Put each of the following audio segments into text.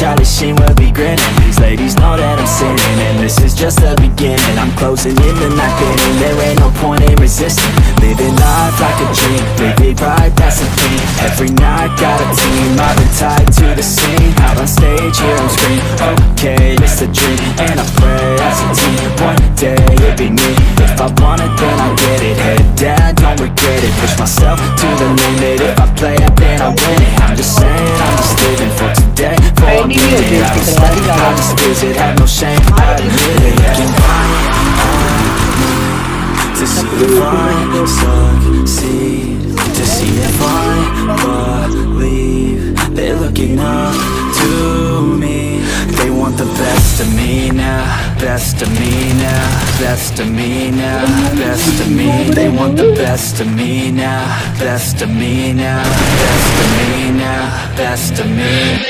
Charlie Sheen will be grinning. These ladies know that I'm sinning And this is just the beginning. I'm closing in the night getting There ain't no point in resisting. Living life like a dream Live it right, that's the thing. Every night, got a team I've been tied to the scene. Out on stage, hear them scream Okay, it's a dream. And I pray as a team One day, it'll be me. If I want it, then I'll get it. Head down, don't regret it. Push myself to the limit. If I play it, then I win it. I'm just saying, I'm just living for today Minute, I was late I just visit, have no shame I admit it Looking to see if I succeed To see if I believe They're looking up to me They want the best of me now Best of me now Best of me now Best of me They want the best of me now Best of me now Best of me now Best of me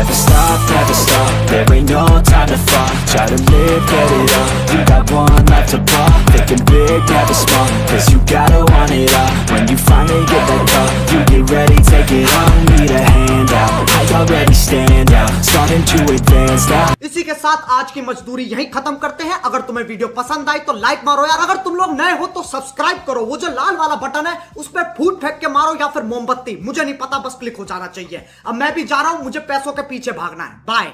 Never stop, never stop, there ain't no time to fall Try to live, get it up, you got one life to ball Thinking big, never small, cause you gotta want it all. When you finally get that call, you get ready, take it on. Need a hand out, I already stand out. Starting to advance now के साथ आज की मजदूरी यही खत्म करते हैं। अगर तुम्हें वीडियो पसंद आई तो लाइक मारो यार। अगर तुम लोग नए हो तो सब्सक्राइब करो। वो जो लाल वाला बटन है, उस पर फूट फेंक के मारो या फिर मोमबत्ती। मुझे नहीं पता, बस क्लिक हो जाना चाहिए। अब मैं भी जा रहा हूँ, मुझे पैसों के पीछे भागना है। बाय